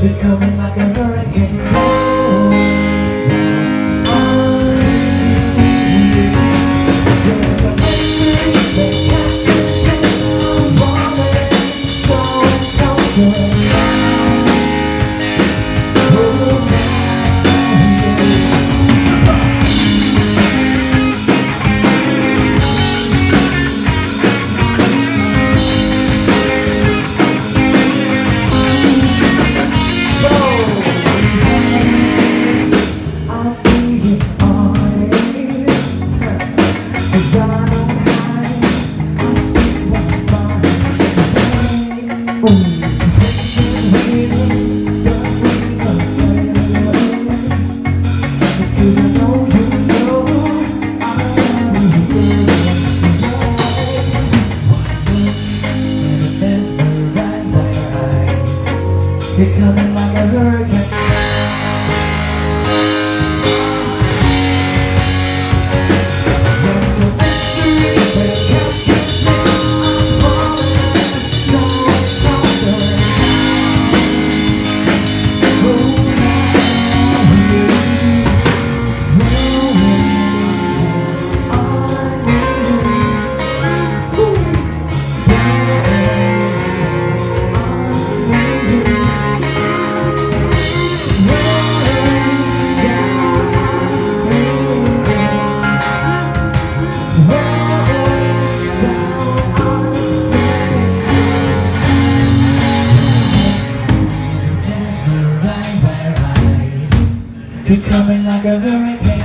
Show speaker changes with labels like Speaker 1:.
Speaker 1: Becoming like a hurricane. Becoming coming like a hurricane becoming coming like a hurricane.